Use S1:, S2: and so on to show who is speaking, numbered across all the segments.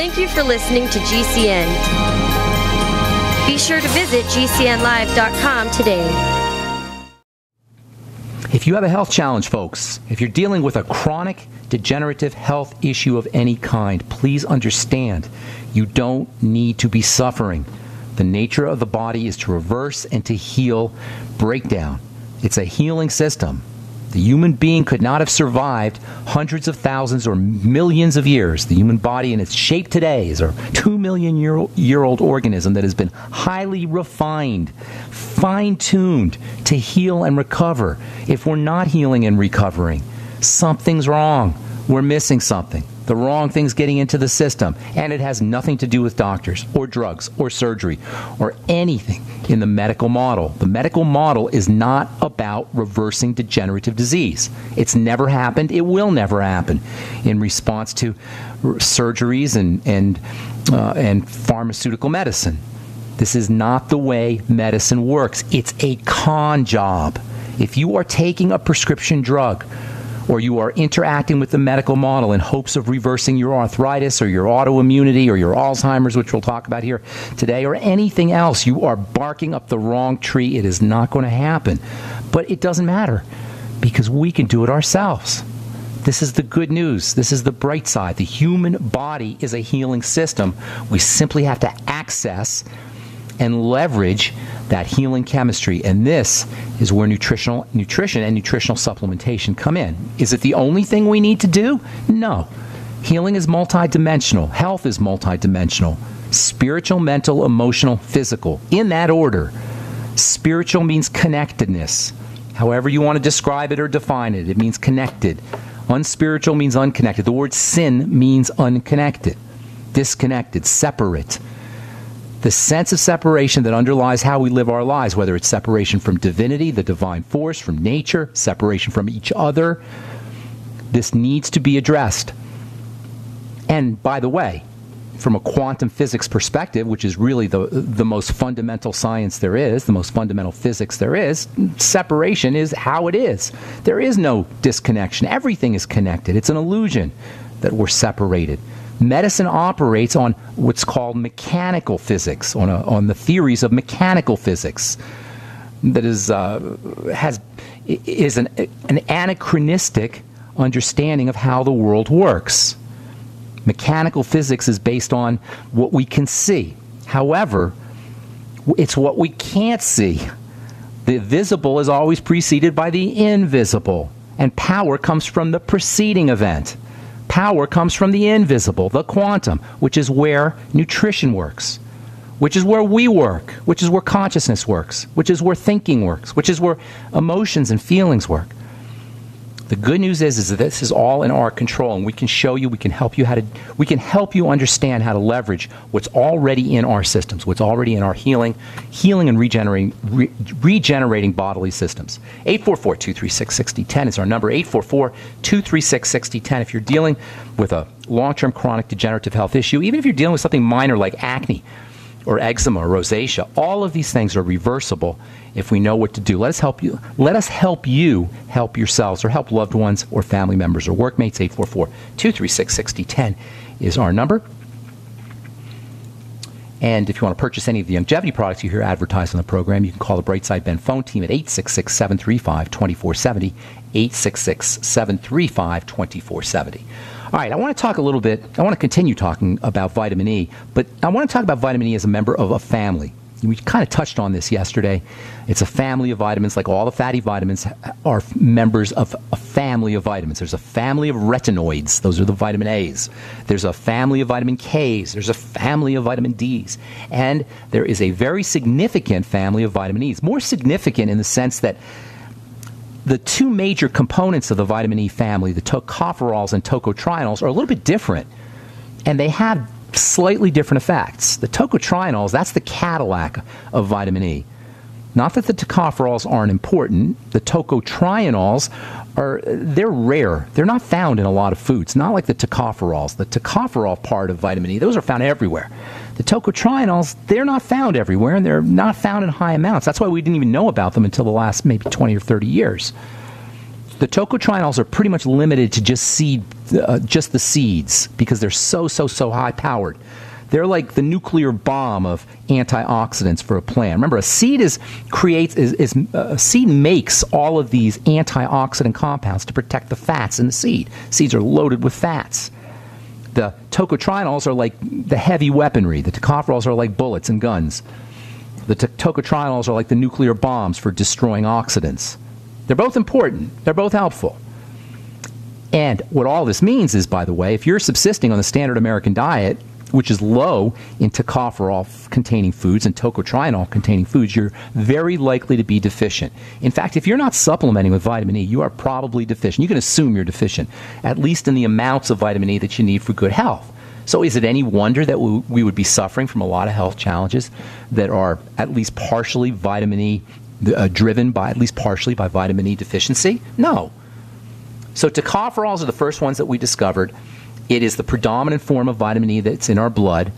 S1: Thank you for listening to GCN. Be sure to visit GCNlive.com today.
S2: If you have a health challenge, folks, if you're dealing with a chronic degenerative health issue of any kind, please understand you don't need to be suffering. The nature of the body is to reverse and to heal breakdown. It's a healing system. The human being could not have survived hundreds of thousands or millions of years. The human body in its shape today is a two million year, year old organism that has been highly refined, fine tuned to heal and recover. If we're not healing and recovering, something's wrong. We're missing something the wrong things getting into the system. And it has nothing to do with doctors or drugs or surgery or anything in the medical model. The medical model is not about reversing degenerative disease. It's never happened. It will never happen in response to surgeries and, and, uh, and pharmaceutical medicine. This is not the way medicine works. It's a con job. If you are taking a prescription drug or you are interacting with the medical model in hopes of reversing your arthritis or your autoimmunity or your Alzheimer's, which we'll talk about here today, or anything else, you are barking up the wrong tree. It is not going to happen. But it doesn't matter because we can do it ourselves. This is the good news. This is the bright side. The human body is a healing system. We simply have to access and leverage that healing chemistry. And this is where nutritional nutrition and nutritional supplementation come in. Is it the only thing we need to do? No. Healing is multidimensional. Health is multidimensional. Spiritual, mental, emotional, physical. In that order. Spiritual means connectedness. However you want to describe it or define it, it means connected. Unspiritual means unconnected. The word sin means unconnected, disconnected, separate the sense of separation that underlies how we live our lives, whether it's separation from divinity, the divine force, from nature, separation from each other, this needs to be addressed. And by the way, from a quantum physics perspective, which is really the, the most fundamental science there is, the most fundamental physics there is, separation is how it is. There is no disconnection. Everything is connected. It's an illusion that we're separated. Medicine operates on what's called mechanical physics, on, a, on the theories of mechanical physics. That is, uh, has, is an, an anachronistic understanding of how the world works. Mechanical physics is based on what we can see. However, it's what we can't see. The visible is always preceded by the invisible, and power comes from the preceding event. Power comes from the invisible, the quantum, which is where nutrition works, which is where we work, which is where consciousness works, which is where thinking works, which is where emotions and feelings work. The good news is, is that this is all in our control, and we can show you, we can help you how to, we can help you understand how to leverage what's already in our systems, what's already in our healing, healing and regenerating, re, regenerating bodily systems. 844-236-6010 is our number. 844-236-6010. If you're dealing with a long-term chronic degenerative health issue, even if you're dealing with something minor like acne or eczema or rosacea, all of these things are reversible if we know what to do. Let us help you. Let us help you help yourselves or help loved ones or family members or workmates. 844-236-6010 is our number. And if you want to purchase any of the longevity products you hear advertised on the program, you can call the Brightside Ben phone team at 866 735 2470. 866 735 2470. All right, I want to talk a little bit, I want to continue talking about vitamin E, but I want to talk about vitamin E as a member of a family we kind of touched on this yesterday. It's a family of vitamins, like all the fatty vitamins are members of a family of vitamins. There's a family of retinoids, those are the vitamin A's. There's a family of vitamin K's. There's a family of vitamin D's. And there is a very significant family of vitamin E's. More significant in the sense that the two major components of the vitamin E family, the tocopherols and tocotrienols, are a little bit different. And they have slightly different effects. The tocotrienols, that's the Cadillac of vitamin E. Not that the tocopherols aren't important. The tocotrienols are they're rare. They're not found in a lot of foods. Not like the tocopherols. The tocopherol part of vitamin E, those are found everywhere. The tocotrienols, they're not found everywhere and they're not found in high amounts. That's why we didn't even know about them until the last maybe 20 or 30 years. the tocotrienols are pretty much limited to just seed, uh, just the seeds because they're so so so high powered. They're like the nuclear bomb of antioxidants for a plant. Remember, a seed is creates is, is uh, a seed makes all of these antioxidant compounds to protect the fats in the seed. Seeds are loaded with fats. The tocotrienols are like the heavy weaponry. The tocopherols are like bullets and guns. The t- tocotrienols are like the nuclear bombs for destroying oxidants. They're both important. They're both helpful. And what all this means is, by the way, if you're subsisting on the standard American diet, which is low in tocopherol containing foods and tocotrienol containing foods, you're very likely to be deficient. In fact, if you're not supplementing with vitamin E, you are probably deficient. You can assume you're deficient, at least in the amounts of vitamin E that you need for good health. So, is it any wonder that we would be suffering from a lot of health challenges that are at least partially vitamin E uh, driven by, at least partially by vitamin E deficiency? No. So, tocopherols are the first ones that we discovered. It is the predominant form of vitamin E that's in our blood.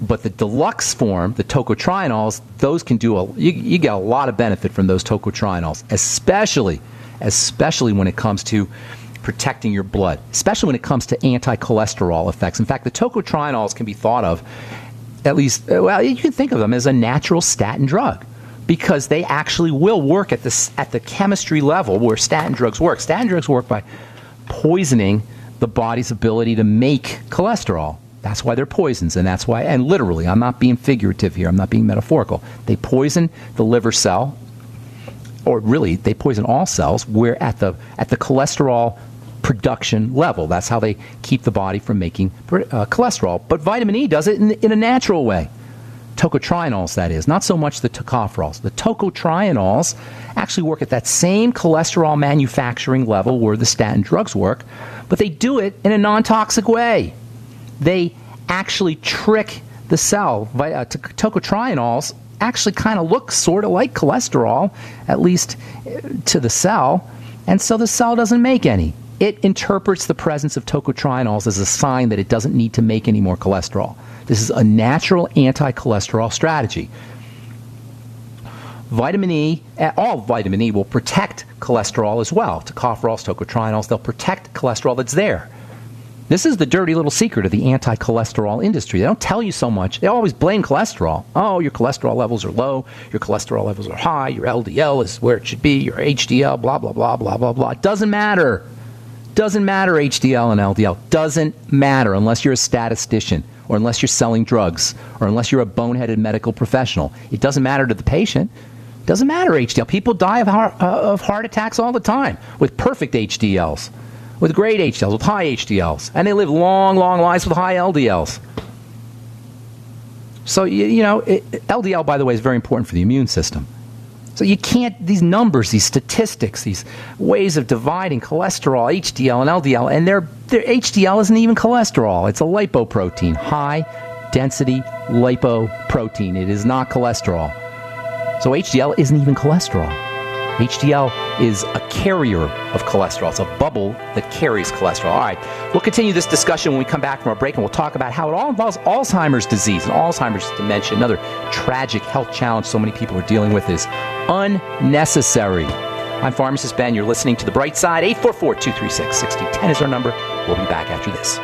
S2: But the deluxe form, the tocotrienols, those can do a you, you get a lot of benefit from those tocotrienols, especially especially when it comes to protecting your blood, especially when it comes to anti-cholesterol effects. In fact, the tocotrienols can be thought of at least well, you can think of them as a natural statin drug because they actually will work at the at the chemistry level where statin drugs work. Statin drugs work by poisoning the body's ability to make cholesterol. That's why they're poisons, and that's why, and literally, I'm not being figurative here, I'm not being metaphorical. They poison the liver cell, or really, they poison all cells, where at the, at the cholesterol production level. That's how they keep the body from making uh, cholesterol. But vitamin E does it in, in a natural way tocotrienols, that is, not so much the tocopherols. The tocotrienols actually work at that same cholesterol manufacturing level where the statin drugs work, but they do it in a non toxic way. They actually trick the cell. Uh, tocotrienols actually kind of look sort of like cholesterol, at least uh, to the cell, and so the cell doesn't make any. It interprets the presence of tocotrienols as a sign that it doesn't need to make any more cholesterol. This is a natural anti cholesterol strategy. Vitamin E, eh, all vitamin E will protect cholesterol as well. Tocopherols, tocotrienols, they'll protect cholesterol that's there. This is the dirty little secret of the anti cholesterol industry. They don't tell you so much. They always blame cholesterol. Oh, your cholesterol levels are low, your cholesterol levels are high, your LDL is where it should be, your HDL, blah, blah, blah, blah, blah, blah. It doesn't matter. Doesn't matter HDL and LDL. Doesn't matter unless you're a statistician or unless you're selling drugs or unless you're a boneheaded medical professional. It doesn't matter to the patient. It doesn't matter HDL. People die of heart, uh, of heart attacks all the time with perfect HDLs, with great HDLs, with high HDLs, and they live long, long lives with high LDLs. So, you, you know, it, LDL, by the way, is very important for the immune system. So you can't, these numbers, these statistics, these ways of dividing cholesterol, HDL, and LDL, and their, their HDL isn't even cholesterol. It's a lipoprotein, high density lipoprotein. It is not cholesterol. So HDL isn't even cholesterol. HDL is a carrier of cholesterol. It's a bubble that carries cholesterol. All right, we'll continue this discussion when we come back from our break, and we'll talk about how it all involves Alzheimer's disease and Alzheimer's dementia. Another tragic health challenge so many people are dealing with is unnecessary. I'm Pharmacist Ben. You're listening to The Bright Side. 844 236 6010 is our number. We'll be back after this.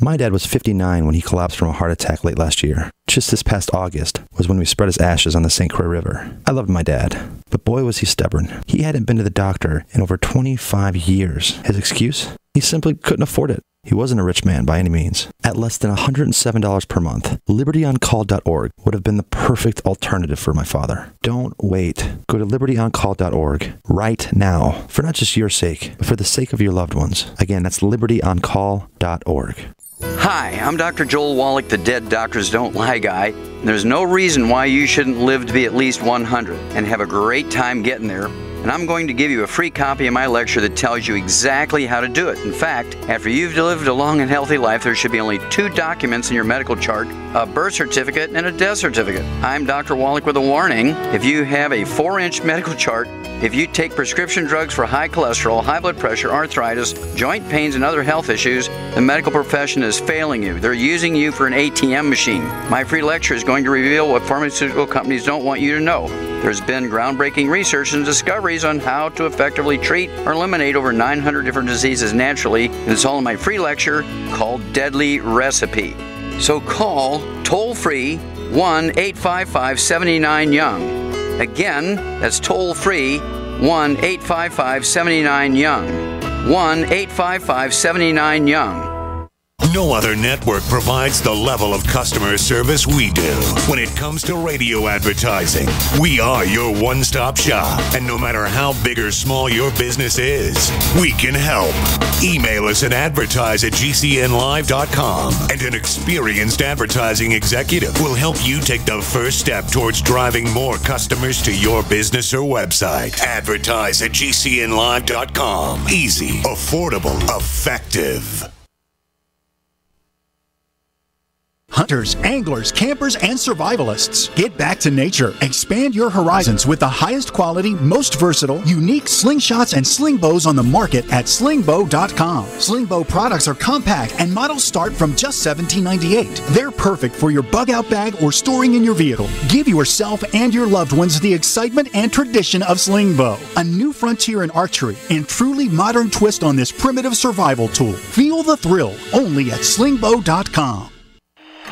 S3: My dad was 59 when he collapsed from a heart attack late last year. Just this past August was when we spread his ashes on the St. Croix River. I loved my dad, but boy was he stubborn. He hadn't been to the doctor in over 25 years. His excuse? He simply couldn't afford it. He wasn't a rich man by any means. At less than $107 per month, libertyoncall.org would have been the perfect alternative for my father. Don't wait. Go to libertyoncall.org right now for not just your sake, but for the sake of your loved ones. Again, that's libertyoncall.org.
S4: Hi, I'm Dr. Joel Wallach, the Dead Doctors Don't Lie guy. There's no reason why you shouldn't live to be at least 100 and have a great time getting there and I'm going to give you a free copy of my lecture that tells you exactly how to do it. In fact, after you've lived a long and healthy life, there should be only two documents in your medical chart a birth certificate and a death certificate. I'm Dr. Wallach with a warning. If you have a four inch medical chart, if you take prescription drugs for high cholesterol, high blood pressure, arthritis, joint pains, and other health issues, the medical profession is failing you. They're using you for an ATM machine. My free lecture is going to reveal what pharmaceutical companies don't want you to know. There's been groundbreaking research and discoveries on how to effectively treat or eliminate over 900 different diseases naturally, and it's all in my free lecture called Deadly Recipe. So call toll free 1 855 79 Young. Again, that's toll free 1 855 79 Young. 1 855 79 Young.
S5: No other network provides the level of customer service we do. When it comes to radio advertising, we are your one stop shop. And no matter how big or small your business is, we can help. Email us at advertise at gcnlive.com, and an experienced advertising executive will help you take the first step towards driving more customers to your business or website. Advertise at gcnlive.com. Easy, affordable, effective.
S6: Hunters, anglers, campers, and survivalists. Get back to nature. Expand your horizons with the highest quality, most versatile, unique slingshots and sling bows on the market at slingbow.com. Slingbow products are compact and models start from just $17.98. They're perfect for your bug out bag or storing in your vehicle. Give yourself and your loved ones the excitement and tradition of slingbow, a new frontier in archery and truly modern twist on this primitive survival tool. Feel the thrill only at slingbow.com.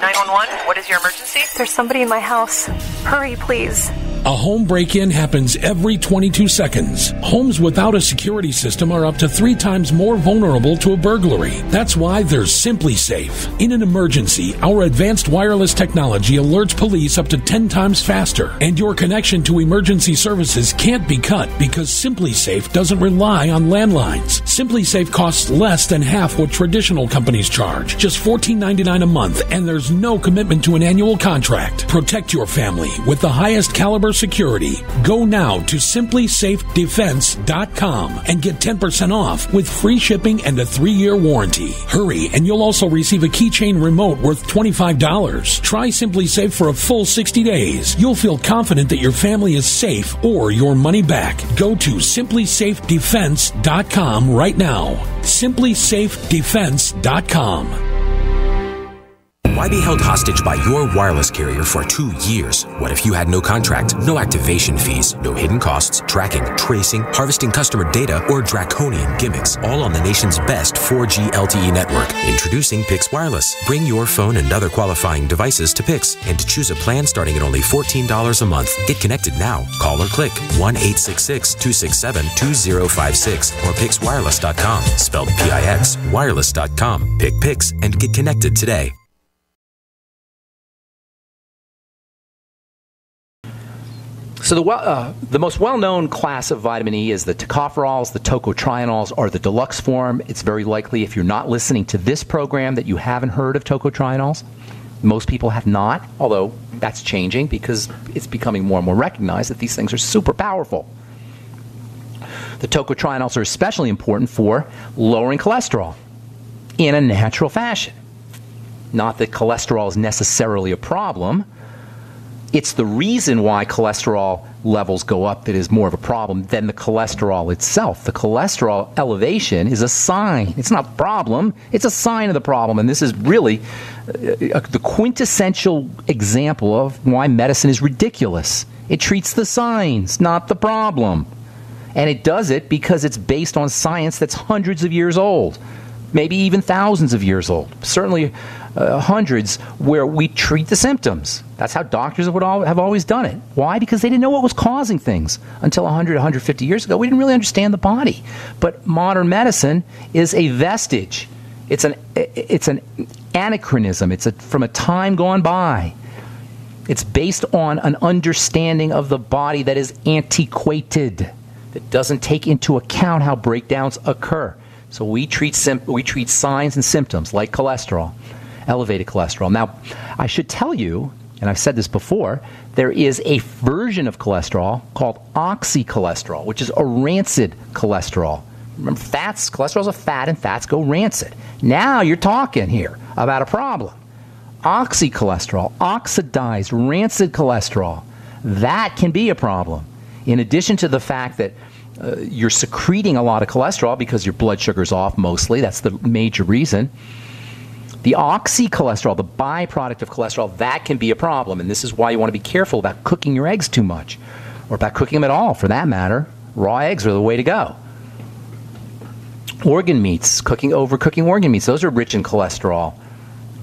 S7: 911, what is your emergency?
S8: There's somebody in my house. Hurry, please.
S9: A home break in happens every 22 seconds. Homes without a security system are up to three times more vulnerable to a burglary. That's why they're simply safe. In an emergency, our advanced wireless technology alerts police up to 10 times faster, and your connection to emergency services can't be cut because SimpliSafe doesn't rely on landlines. SimpliSafe costs less than half what traditional companies charge, just $14.99 a month, and there's no commitment to an annual contract. Protect your family with the highest caliber security. Go now to simplysafedefense.com and get 10% off with free shipping and a three year warranty. Hurry, and you'll also receive a keychain remote worth $25. Try SimpliSafe for a full 60 days. You'll feel confident that your family is safe or your money back. Go to simplysafedefense.com right now. simplysafedefense.com.
S10: Why be held hostage by your wireless carrier for two years? What if you had no contract, no activation fees, no hidden costs, tracking, tracing, harvesting customer data, or draconian gimmicks, all on the nation's best 4G LTE network? Introducing Pix Wireless. Bring your phone and other qualifying devices to Pix and choose a plan starting at only $14 a month. Get connected now. Call or click 1 866 267 2056 or pixwireless.com. Spelled P I X, wireless.com. Pick Pix and get connected today.
S2: So the well, uh, the most well-known class of vitamin E is the tocopherols, the tocotrienols, or the deluxe form. It's very likely, if you're not listening to this program, that you haven't heard of tocotrienols. Most people have not, although that's changing because it's becoming more and more recognized that these things are super powerful. The tocotrienols are especially important for lowering cholesterol in a natural fashion. Not that cholesterol is necessarily a problem it's the reason why cholesterol levels go up that is more of a problem than the cholesterol itself. The cholesterol elevation is a sign. It's not a problem, it's a sign of the problem. And this is really uh, the quintessential example of why medicine is ridiculous. It treats the signs, not the problem. And it does it because it's based on science that's hundreds of years old, maybe even thousands of years old. Certainly uh, hundreds where we treat the symptoms. That's how doctors would all, have always done it. Why? Because they didn't know what was causing things until 100, 150 years ago. We didn't really understand the body. But modern medicine is a vestige. It's an it's an anachronism. It's a, from a time gone by. It's based on an understanding of the body that is antiquated, that doesn't take into account how breakdowns occur. So we treat we treat signs and symptoms like cholesterol elevated cholesterol. Now, I should tell you, and I've said this before, there is a version of cholesterol called oxycholesterol, which is a rancid cholesterol. Remember, fats, cholesterol is a fat, and fats go rancid. Now you're talking here about a problem. Oxycholesterol, oxidized, rancid cholesterol, that can be a problem. In addition to the fact that uh, you're secreting a lot of cholesterol because your blood sugar's off mostly, that's the major reason. The oxycholesterol, the byproduct of cholesterol, that can be a problem. And this is why you want to be careful about cooking your eggs too much or about cooking them at all for that matter. Raw eggs are the way to go. Organ meats, cooking over cooking organ meats, those are rich in cholesterol.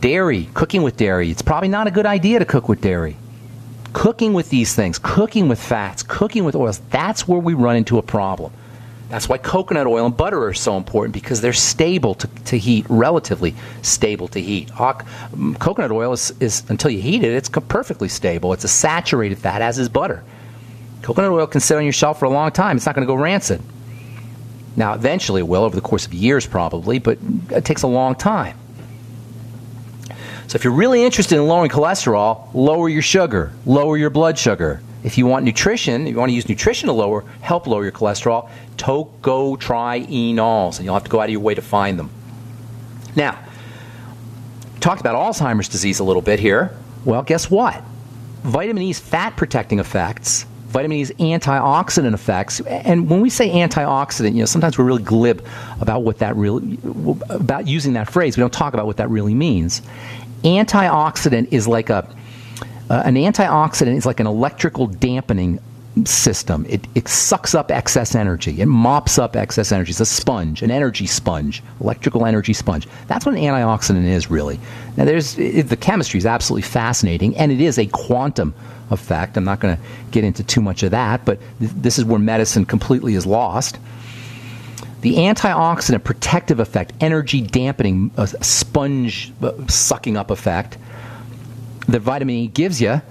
S2: Dairy, cooking with dairy, it's probably not a good idea to cook with dairy. Cooking with these things, cooking with fats, cooking with oils, that's where we run into a problem. That's why coconut oil and butter are so important because they're stable to, to heat, relatively stable to heat. Mm, coconut oil is, is, until you heat it, it's perfectly stable. It's a saturated fat, as is butter. Coconut oil can sit on your shelf for a long time. It's not going to go rancid. Now, eventually it will over the course of years, probably, but it takes a long time. So, if you're really interested in lowering cholesterol, lower your sugar, lower your blood sugar. If you want nutrition, if you want to use nutrition to lower, help lower your cholesterol, tocotrienols, and you'll have to go out of your way to find them. Now, talked about Alzheimer's disease a little bit here. Well, guess what? Vitamin E's fat protecting effects vitamin E's antioxidant effects. And when we say antioxidant, you know, sometimes we're really glib about what that really about using that phrase. We don't talk about what that really means. Antioxidant is like a uh, an antioxidant is like an electrical dampening system. It, it sucks up excess energy. It mops up excess energy. It's a sponge, an energy sponge, electrical energy sponge. That's what an antioxidant is, really. Now, there's it, the chemistry is absolutely fascinating, and it is a quantum effect. I'm not going to get into too much of that, but th- this is where medicine completely is lost. The antioxidant protective effect, energy dampening, uh, sponge uh, sucking up effect that vitamin E gives you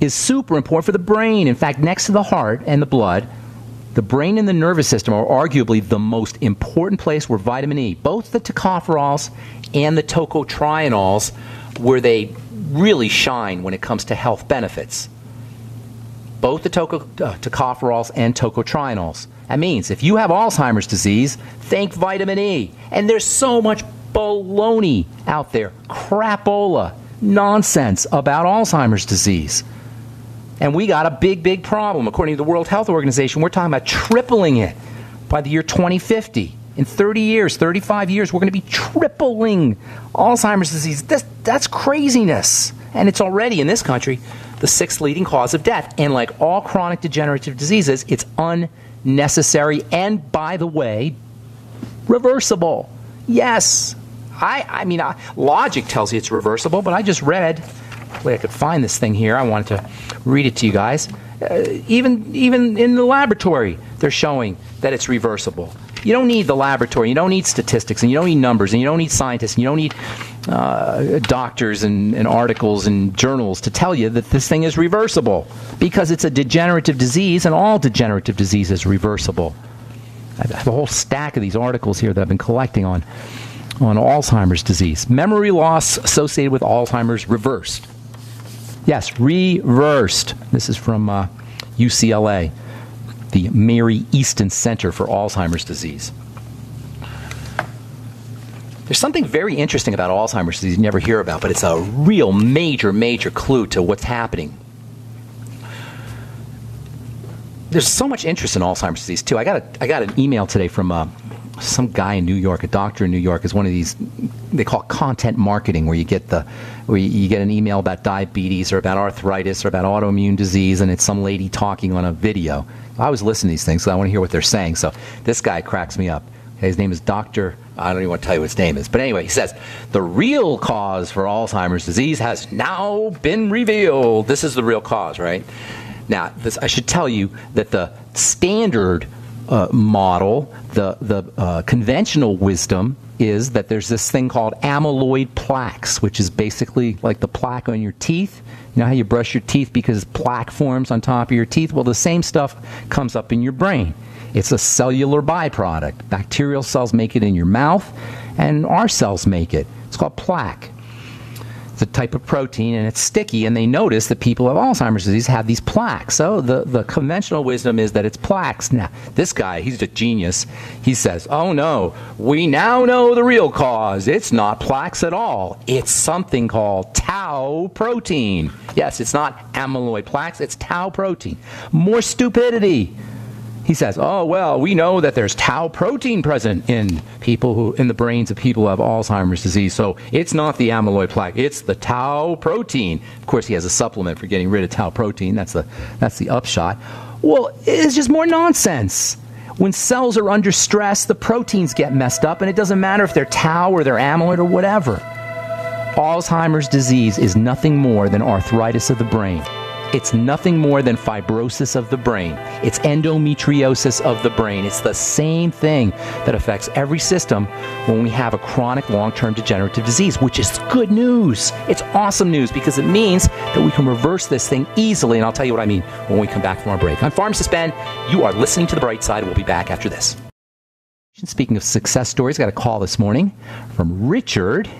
S2: is super important for the brain. In fact, next to the heart and the blood, the brain and the nervous system are arguably the most important place where vitamin E, both the tocopherols and the tocotrienols, where they really shine when it comes to health benefits both the toco- uh, tocopherols and tocotrienols. That means if you have Alzheimer's disease, think vitamin E. And there's so much baloney out there, crapola, nonsense about Alzheimer's disease. And we got a big, big problem. According to the World Health Organization, we're talking about tripling it by the year 2050. In 30 years, 35 years, we're going to be tripling Alzheimer's disease. That's, that's craziness. And it's already in this country the sixth leading cause of death. And like all chronic degenerative diseases, it's unnecessary and, by the way, reversible. Yes. I, I mean, logic tells you it's reversible, but I just read, hopefully I could find this thing here. I wanted to read it to you guys. Uh, even, even in the laboratory, they're showing that it's reversible. You don't need the laboratory. You don't need statistics, and you don't need numbers, and you don't need scientists, and you don't need uh, doctors and, and articles and journals to tell you that this thing is reversible because it's a degenerative disease, and all degenerative disease is reversible. I have a whole stack of these articles here that I've been collecting on on Alzheimer's disease. Memory loss associated with Alzheimer's reversed. Yes, reversed. This is from uh, UCLA the Mary Easton Center for Alzheimer's Disease. There's something very interesting about Alzheimer's disease you never hear about, but it's a real major, major clue to what's happening. There's so much interest in Alzheimer's disease too. I got a, I got an email today from uh, some guy in New York, a doctor in New York, is one of these they call content marketing, where you get the where you get an email about diabetes or about arthritis or about autoimmune disease, and it's some lady talking on a video. I always listen to these things, so I want to hear what they're saying. So this guy cracks me up. His name is Dr. I don't even want to tell you what his name is. But anyway, he says, the real cause for Alzheimer's disease has now been revealed. This is the real cause, right? Now, this, I should tell you that the standard uh, model, the, the uh, conventional wisdom is that there's this thing called amyloid plaques, which is basically like the plaque on your teeth. You know how you brush your teeth because plaque forms on top of your teeth? Well, the same stuff comes up in your brain. It's a cellular byproduct. Bacterial cells make it in your mouth, and our cells make it. It's called plaque. A type of protein and it's sticky, and they notice that people of Alzheimer's disease have these plaques. So the, the conventional wisdom is that it's plaques. Now, this guy, he's a genius. He says, Oh no, we now know the real cause. It's not plaques at all. It's something called tau protein. Yes, it's not amyloid plaques, it's tau protein. More stupidity. He says, "Oh well, we know that there's tau protein present in people who in the brains of people who have Alzheimer's disease. So it's not the amyloid plaque; it's the tau protein. Of course, he has a supplement for getting rid of tau protein. That's the that's the upshot. Well, it's just more nonsense. When cells are under stress, the proteins get messed up, and it doesn't matter if they're tau or they're amyloid or whatever. Alzheimer's disease is nothing more than arthritis of the brain. It's nothing more than fibrosis of the brain. It's endometriosis of the brain. It's the same thing that affects every system when we have a chronic long term degenerative disease, which is good news. It's awesome news because it means that we can reverse this thing easily. And I'll tell you what I mean when we come back from our break. I'm Pharmacist Ben. You are listening to The Bright Side. We'll be back after this. Speaking of success stories, I got a call this morning from Richard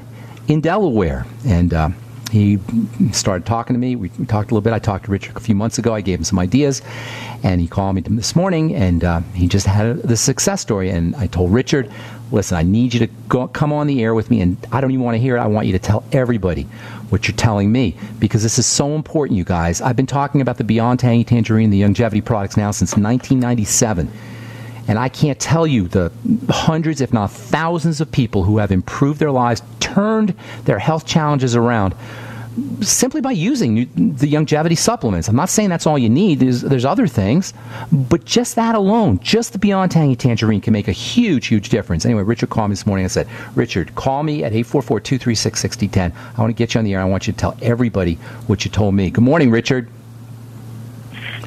S2: in Delaware. And uh, he started talking to me. We, talked a little bit. I talked to Richard a few months ago. I gave him some ideas, and he called me this morning, and uh, he just had the success story. And I told Richard, listen, I need you to go, come on the air with me, and I don't even want to hear it. I want you to tell everybody what you're telling me because this is so important, you guys. I've been talking about the Beyond Tangy Tangerine, the longevity products now since 1997. And I can't tell you the hundreds, if not thousands, of people who have improved their lives, turned their health challenges around simply by using the longevity supplements. I'm not saying that's all you need. There's, there's other things, but just that alone, just the Beyond Tangy Tangerine can make a huge, huge difference. Anyway, Richard called me this morning. I said, Richard, call me at 844-236-6010. I want to get you on the air. I want you to tell everybody what you told me. Good morning, Richard.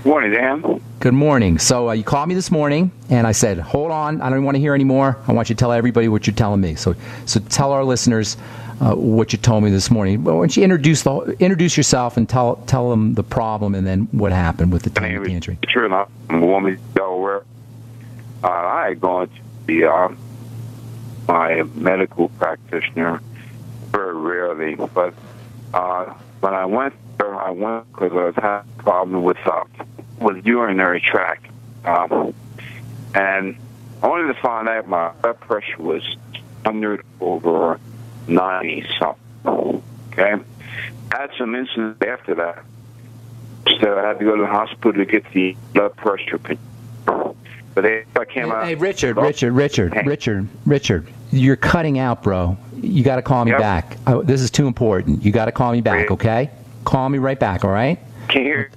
S11: Good morning, Dan.
S2: Good morning. So uh, you called me this morning, and I said, "Hold on, I don't want to hear anymore. I want you to tell everybody what you're telling me." So, so tell our listeners uh, what you told me this morning. Why don't you introduce the introduce yourself and tell tell them the problem and then what happened with the tangy tangerine?
S11: Sure, I'm a woman Delaware. Uh, I had gone to the uh, my medical practitioner very rarely, but uh, when I went there, I went because I was having a problem with uh, with urinary tract, um, and only to find out my blood pressure was 100 over 90 something. Okay? I had some incidents after that. So I had to go to the hospital to get the blood pressure. But they, I came
S2: hey,
S11: out.
S2: Hey, Richard, Richard, Richard, hey. Richard, Richard, you're cutting out, bro. You got to call me yep. back. I, this is too important. You got to call me back, okay? Call me right back, all right?
S11: Can't hear.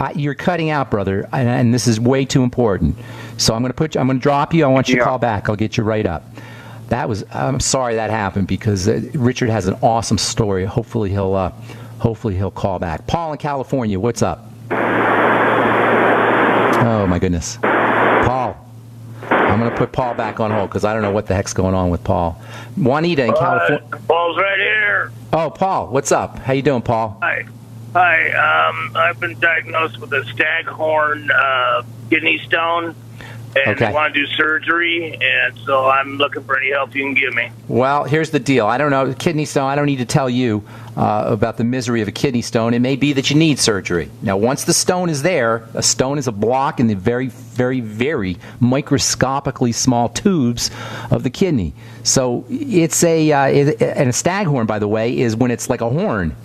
S2: I, you're cutting out, brother, and, and, this is way too important. So I'm going to put. You, I'm going to drop you. I want you yeah. to call back. I'll get you right up that was I'm sorry that happened because uh, Richard has an awesome story. Hopefully he'll uh, hopefully he'll call back. Paul in California, what's up? Oh my goodness, Paul. I'm going to put Paul back on hold because I don't know what the heck's going on with Paul. Juanita in California.
S12: Paul's right here.
S2: Oh, Paul, what's up? How you doing, Paul?
S12: Hi. Hi. Um, I've been diagnosed with a staghorn uh, kidney stone and okay. they want to do surgery, and so I'm looking for any help you can give me.
S2: Well, here's the deal. I don't know kidney stone. I don't need to tell you uh, about the misery of a kidney stone. It may be that you need surgery. Now, once the stone is there, a stone is a block in the very, very, very microscopically small tubes of the kidney. So it's a uh, it, and a staghorn, by the way, is when it's like a horn.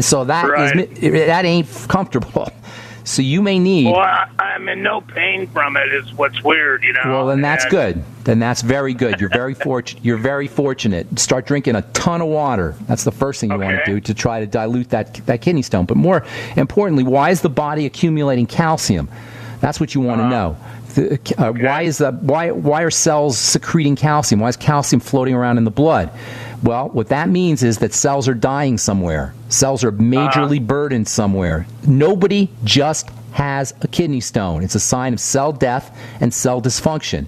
S2: So that right. is, that ain't comfortable. So you may need.
S12: Well, I, am in no pain from it. Is what's weird, you know.
S2: Well, then that's and, good. Then that's very good. You're very fortunate. You're very fortunate. Start drinking a ton of water. That's the first thing you okay. want to do to try to dilute that that kidney stone. But more importantly, why is the body accumulating calcium? That's what you want uh-huh. to know. The, uh, okay. Why is that? Why why are cells secreting calcium? Why is calcium floating around in the blood? Well, what that means is that cells are dying somewhere. Cells are majorly uh burdened somewhere. Nobody just has a kidney stone. It's a sign of cell death and cell dysfunction.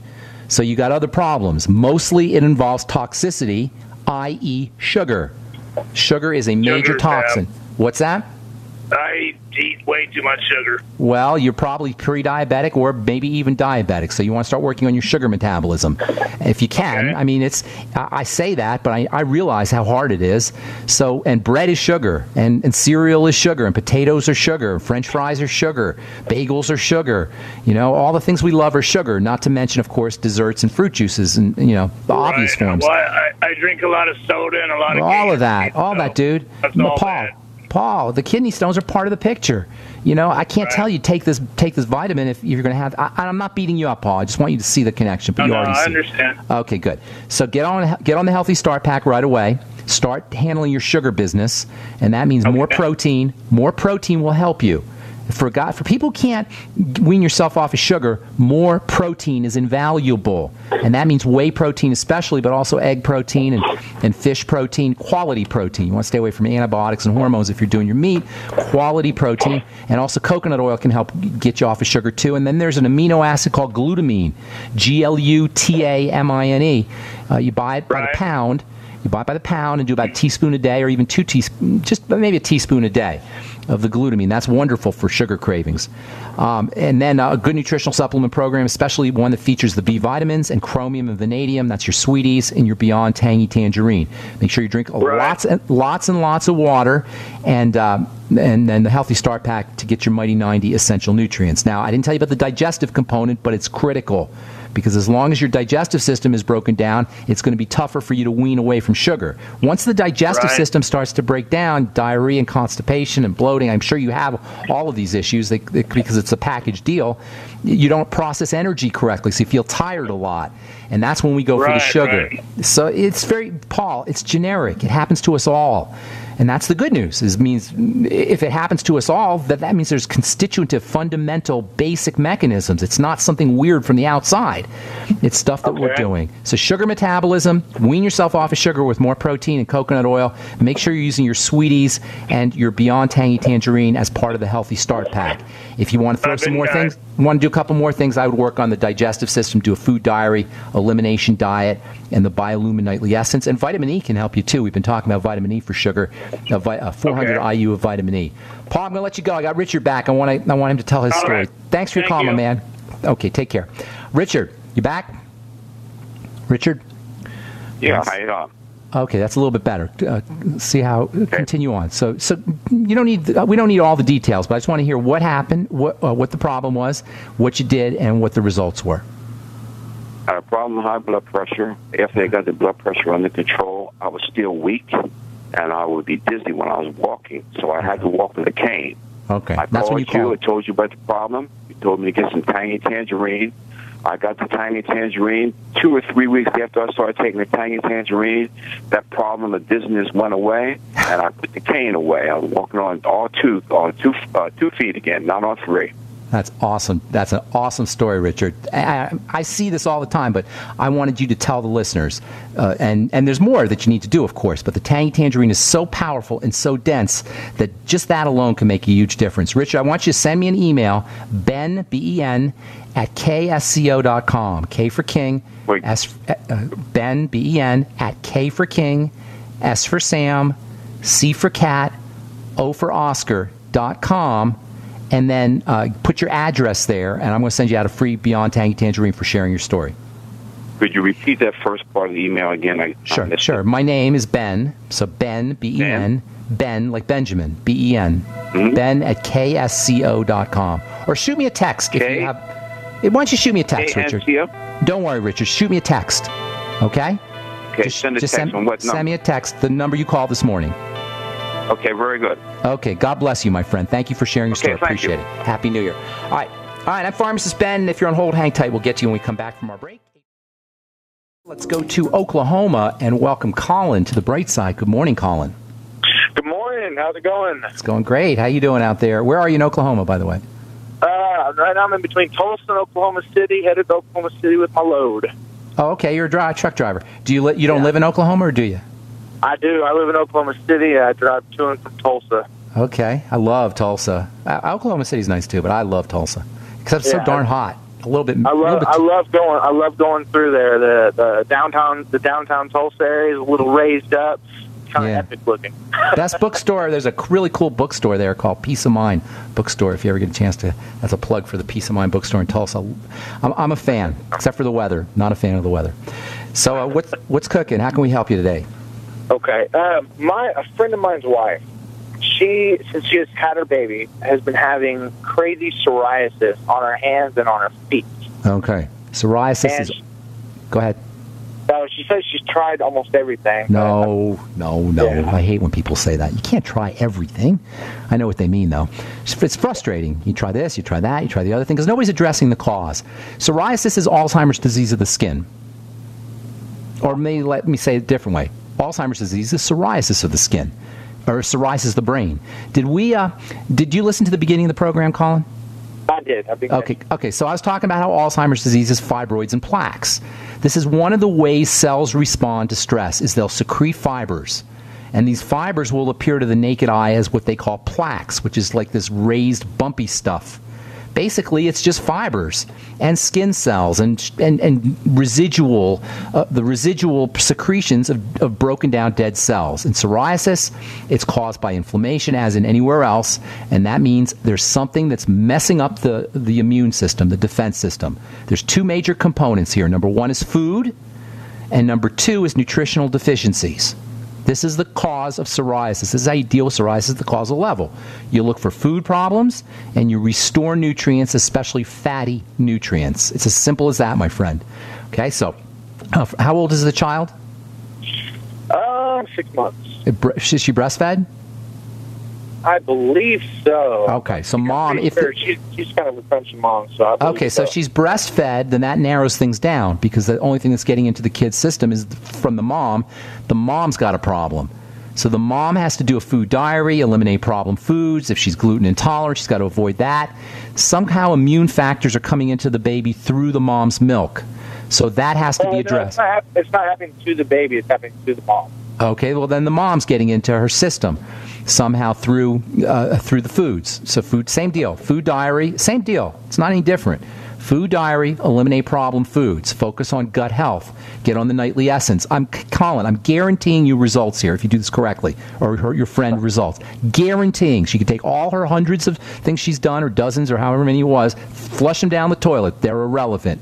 S2: So you got other problems. Mostly it involves toxicity, i.e., sugar. Sugar is a major toxin. What's that?
S12: I eat way too much sugar.
S2: Well, you're probably pre-diabetic or maybe even diabetic, so you want to start working on your sugar metabolism, if you can. Okay. I mean, it's I, say that, but I, I realize how hard it is. So, and bread is sugar, and, and cereal is sugar, and potatoes are sugar, French fries are sugar, bagels are sugar. You know, all the things we love are sugar. Not to mention, of course, desserts and fruit juices, and you know the right. obvious forms.
S12: Well, I, I, drink a lot of soda and a lot of
S2: all of that, all so that, dude.
S12: That's all
S2: Paul. Paul, the kidney stones are part of the picture. You know, I can't right. tell you take this take this vitamin if you're going to have. I, am not beating you up, Paul. I just want you to see the connection. But
S12: no,
S2: you already
S12: no,
S2: I
S12: see. understand.
S2: Okay, good. So get on get on the Healthy Start Pack right away. Start handling your sugar business, and that means okay. more protein. More protein will help you. For God, for people who can't wean yourself off of sugar, more protein is invaluable, and that means whey protein especially, but also egg protein and, and fish protein, quality protein. You want to stay away from antibiotics and hormones if you're doing your meat. Quality protein, and also coconut oil can help get you off of sugar too. And then there's an amino acid called glutamine, G L U T A M I N E. Uh, you buy it by the pound. You buy it by the pound and do about a teaspoon a day, or even two teaspoons, just maybe a teaspoon a day of the glutamine. That's wonderful for sugar cravings. Um, and then uh, a good nutritional supplement program, especially one that features the B vitamins and chromium and vanadium. That's your sweeties and your Beyond Tangy Tangerine. Make sure you drink right. lots and lots and lots of water, and uh, and then the Healthy Start Pack to get your Mighty 90 essential nutrients. Now, I didn't tell you about the digestive component, but it's critical because as long as your digestive system is broken down, it's going to be tougher for you to wean away from sugar. Once the digestive right. system starts to break down, diarrhea and constipation and bloating, I'm sure you have all of these issues they, they, because it's a package deal. You don't process energy correctly, so you feel tired a lot. And that's when we go right, for the sugar. Right. So it's very, Paul, it's generic. It happens to us all. And that's the good news. Is means if it happens to us all, that that means there's constitutive, fundamental, basic mechanisms. It's not something weird from the outside. It's stuff that okay. we're doing. So sugar metabolism, wean yourself off of sugar with more protein and coconut oil. Make sure you're using your sweeties and your Beyond Tangy Tangerine as part of the Healthy Start Pack. If you want to throw some more things, want to do a couple more things, I would work on the digestive system, do a food diary, elimination diet, and the Biolumin Nightly Essence. And vitamin E can help you too. We've been talking about vitamin E for sugar, uh, vi- uh, 400 okay. IU of vitamin E. Paul, I'm going to let you go. I got Richard back. I want to, I want him to tell his All story. Right. Thanks for your call, you. my man. Okay, take care. Richard, you back? Richard?
S11: Yeah, yes. I
S2: Okay, that's a little bit better. Uh, see how okay. continue on. So, so you don't need we don't need all the details, but I just want to hear what happened, what uh, what the problem was, what you did, and what the results were.
S11: I had a problem with high blood pressure. After I got the blood pressure under control, I was still weak, and I would be dizzy when I was walking. So I had to walk with a cane.
S2: Okay,
S11: I
S2: that's
S11: called
S2: you, you.
S11: I told you about the problem. You told me to get some tangy tangerine. I got the tangy tangerine. Two or three weeks after I started taking the tangy tangerine, that problem of dizziness went away, and I put the cane away. I was walking on all two, on two, uh, two feet again, not on three.
S2: That's awesome. That's an awesome story, Richard. I, I, see this all the time, but I wanted you to tell the listeners. Uh, and, and there's more that you need to do, of course, but the Tangy Tangerine is so powerful and so dense that just that alone can make a huge difference. Richard, I want you to send me an email, ben, B-E-N, at ksco.com. K for King, Wait. S, uh, Ben, B-E-N, at K for King, S for Sam, C for Cat, O for Oscar, dot com and then uh, put your address there, and I'm going to send you out a free Beyond Tangy Tangerine for sharing your story.
S11: Could you repeat that first part of the email again? I,
S2: sure, sure. It. My name is Ben, so Ben, B E N, Ben, like Benjamin, B E N, mm-hmm. Ben at ksco.com. Or shoot me a text K- if you have. Why don't you shoot me a text, K-S-C-O? Richard? Don't worry, Richard. Shoot me a text, okay?
S11: Okay, just, send a text
S2: send,
S11: on what number?
S2: Send me a text, the number you called this morning.
S11: Okay, very good.
S2: Okay, God bless you, my friend. Thank you for sharing your okay, story. Appreciate
S11: you.
S2: it. Happy New Year. All right. All right, I'm Pharmacist Ben. If you're on hold, hang tight. We'll get to you when we come back from our break. Let's go to Oklahoma and welcome Colin to the bright side. Good morning, Colin.
S13: Good morning. How's it going?
S2: It's going great. How you doing out there? Where are you in Oklahoma, by the way?
S13: Uh, right now I'm in between Tulsa and Oklahoma City, headed to Oklahoma City with my load.
S2: Oh, okay. You're a dry, truck driver. Do you li- you don't yeah. live in Oklahoma, or do you?
S13: I do. I live in Oklahoma City. I drive to and from Tulsa.
S2: Okay, I love Tulsa. Uh, Oklahoma City's nice too, but I love Tulsa because it's yeah, so darn hot. A little bit.
S13: I love.
S2: Bit
S13: I love going. I love going through there. The the downtown the downtown Tulsa area is a little raised up. Kind of yeah. epic looking.
S2: Best bookstore. There's a really cool bookstore there called Peace of Mind Bookstore. If you ever get a chance to, that's a plug for the Peace of Mind Bookstore in Tulsa. I'm, I'm a fan, except for the weather. Not a fan of the weather. So uh, what's what's cooking? How can we help you today?
S13: Okay. Um, my a friend of mine's wife, she since she has had her baby, has been having crazy psoriasis on her hands and on her feet.
S2: Okay. Psoriasis and is. She, go ahead.
S13: No, she says she's tried almost everything.
S2: No, no, no. Yeah. I hate when people say that. You can't try everything. I know what they mean, though. It's frustrating. You try this, you try that, you try the other thing, because nobody's addressing the cause. Psoriasis is Alzheimer's disease of the skin. Or maybe let me say it a different way Alzheimer's disease is psoriasis of the skin. or psoriasis of the brain. Did we? Uh, did you listen to the beginning of the program, Colin?
S13: I did.
S2: okay. Okay. So I was talking about how Alzheimer's disease is fibroids and plaques. This is one of the ways cells respond to stress. Is they'll secrete fibers. And these fibers will appear to the naked eye as what they call plaques, which is like this raised, bumpy stuff. Basically, it's just fibers and skin cells and, and, and residual, uh, the residual secretions of, of broken down dead cells. In psoriasis, it's caused by inflammation, as in anywhere else, and that means there's something that's messing up the, the immune system, the defense system. There's two major components here. Number one is food, and number two is nutritional deficiencies. This is the cause of psoriasis. This is how you deal with psoriasis at the causal level. You look for food problems and you restore nutrients, especially fatty nutrients. It's as simple as that, my friend. Okay, so uh, how old is the child?
S13: Uh, six months.
S2: Is she breastfed?
S13: I believe so.
S2: Okay, so mom, if
S13: the, she's, she's kind of a crunchy mom, so
S2: okay, so,
S13: so
S2: if she's breastfed, then that narrows things down because the only thing that's getting into the kid's system is from the mom. The mom's got a problem. So the mom has to do a food diary, eliminate problem foods. If she's gluten intolerant, she's got to avoid that. Somehow immune factors are coming into the baby through the mom's milk. So that has to
S13: well,
S2: be addressed.
S13: No, it's, not, it's not happening to the baby, it's happening to the mom.
S2: Okay, well then the mom's getting into her system somehow through uh, through the foods. So food, same deal. Food diary, same deal. It's not any different. Food diary, eliminate problem foods. Focus on gut health. Get on the nightly essence. I'm Colin. I'm guaranteeing you results here if you do this correctly, or her, your friend results. Guaranteeing she could take all her hundreds of things she's done, or dozens, or however many it was, flush them down the toilet. They're irrelevant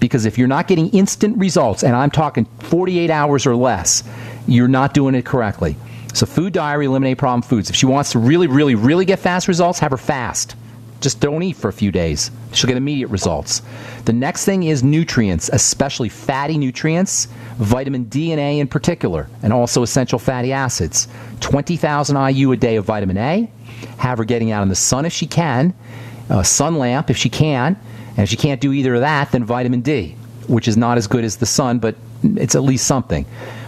S2: because if you're not getting instant results, and I'm talking 48 hours or less, you're not doing it correctly. So, food diary, eliminate problem foods. If she wants to really, really, really get fast results, have her fast. Just don't eat for a few days. She'll get immediate results. The next thing is nutrients, especially fatty nutrients, vitamin D and A in particular, and also essential fatty acids. 20,000 IU a day of vitamin A. Have her getting out in the sun if she can, a sun lamp if she can, and if she can't do either of that, then vitamin D, which is not as good as the sun, but it's at least something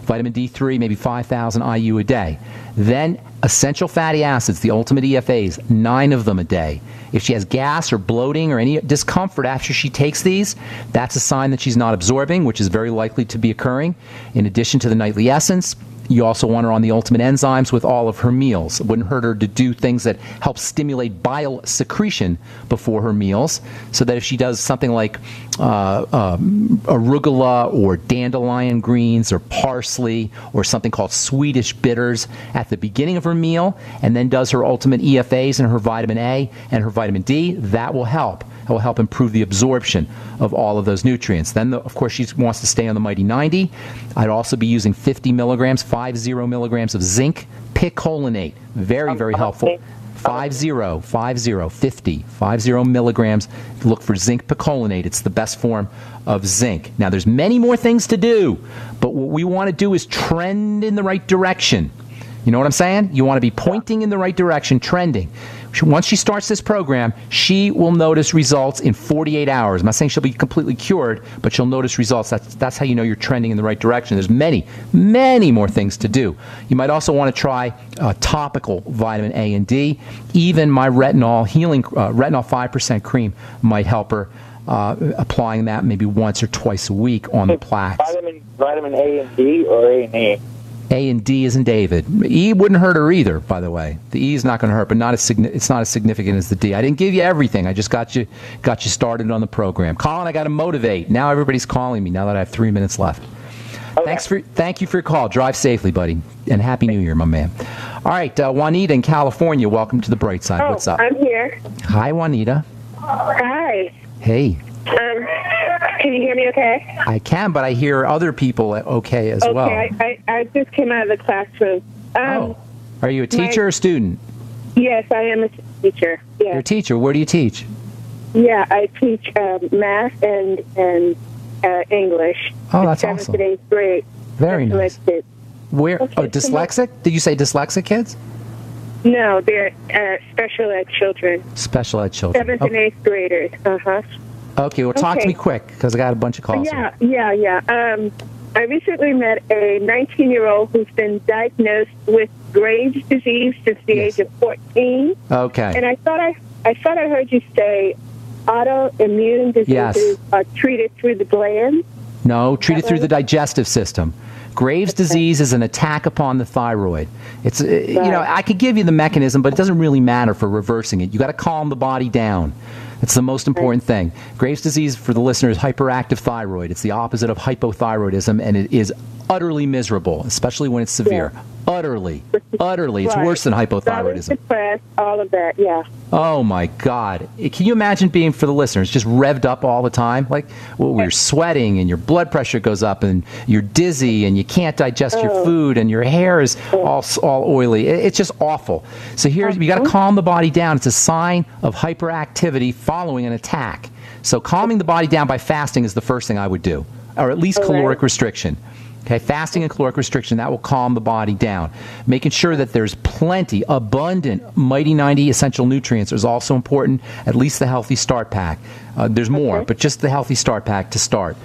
S2: vitamin D3, maybe 5,000 IU a day. Then essential fatty acids, the ultimate EFAs, nine of them a day. If she has gas or bloating or any discomfort after she takes these, that's a sign that she's not absorbing, which is very likely to be occurring. In addition to the nightly essence, you also want her on the ultimate enzymes with all of her meals. It wouldn't hurt her to do things that help stimulate bile secretion before her meals, so that if she does something like uh, um, arugula or dandelion greens or parsley or something called Swedish bitters at the beginning of her meal, and then does her ultimate EFAs and her vitamin A and her vitamin D, that will help. It will help improve the absorption of all of those nutrients. Then, the, of course, she wants to stay on the Mighty 90. I'd also be using 50 milligrams, 50 milligrams of zinc picolinate. Very, very helpful. 50, 50, 50, 50 milligrams. Look for zinc picolinate. It's the best form of zinc. Now, there's many more things to do, but what we want to do is trend in the right direction. You know what I'm saying? You want to be pointing in the right direction, trending. Once she starts this program, she will notice results in 48 hours. I'm not saying she'll be completely cured, but she'll notice results. That's, that's how you know you're trending in the right direction. There's many, many more things to do. You might also want to try uh, topical vitamin A and D. Even my retinol healing, uh, retinol 5% cream might help her. Uh, applying that maybe once or twice a week on the plaques.
S13: Vitamin, vitamin A and D or A and E?
S2: A and D is in David. E wouldn't hurt her either, by the way. The E is not going to hurt, but not as it's not as significant as the D. I didn't give you everything. I just got you got you started on the program. Colin, I got to motivate. Now everybody's calling me. Now that I have three minutes left. Okay. Thanks for thank you for your call. Drive safely, buddy, and happy New Year, my man. All right, uh, Juanita in California. Welcome to the bright side.
S14: Oh,
S2: What's up?
S14: I'm here.
S2: Hi, Juanita.
S14: Hi.
S2: Hey.
S14: Um, can you hear me okay?
S2: I can, but I hear other people okay as
S14: okay,
S2: well.
S14: Okay, I, I, just came out of the classroom. Um,
S2: oh. Are you a teacher
S14: my,
S2: or student?
S14: Yes, I am a teacher. Yeah.
S2: You're a teacher. Where do you teach?
S14: Yeah, I teach um, math and and uh, English.
S2: Oh, that's
S14: seventh
S2: awesome.
S14: and eighth grade.
S2: Very nice. Where?
S14: Okay,
S2: oh, dyslexic? Did you say dyslexic kids?
S14: No, they're uh, special ed children.
S2: Special ed children.
S14: Seventh
S2: oh.
S14: and eighth graders. Uh huh.
S2: Okay, well, talk
S14: Okay.
S2: to me quick because I got a bunch of calls.
S14: Yeah, yeah, yeah. Um, I recently met a 19 year old who's been diagnosed with Graves' disease since the yes. age of 14.
S2: Okay.
S14: And I thought I, I thought I heard you say autoimmune diseases yes. are treated through the glands.
S2: No, treated through the digestive system. Graves' disease is an attack upon the thyroid. It's right. Uh, you know I could give you the mechanism, but it doesn't really matter for reversing it. You got to calm the body down. It's the most important thing. Graves' disease, for the listeners, hyperactive thyroid. It's the opposite of hypothyroidism, and it is utterly miserable, especially when it's severe. Yeah. Utterly, utterly. It's right. worse than hypothyroidism.
S14: Depressed, all of that, yeah.
S2: Oh my God! Can you imagine being for the listeners just revved up all the time? Like well, you're sweating and your blood pressure goes up and you're dizzy and you can't digest oh. your food and your hair is oh. all all oily. It's just awful. So here you got to uh-huh. calm the body down. It's a sign of hyperactivity following an attack. So calming the body down by fasting is the first thing I would do, or at least caloric restriction. Okay, fasting and caloric restriction, that will calm the body down. Making sure that there's plenty, abundant Mighty 90 essential nutrients is also important, at least the Healthy Start Pack. Uh, there's more, okay. but just the Healthy Start Pack to start.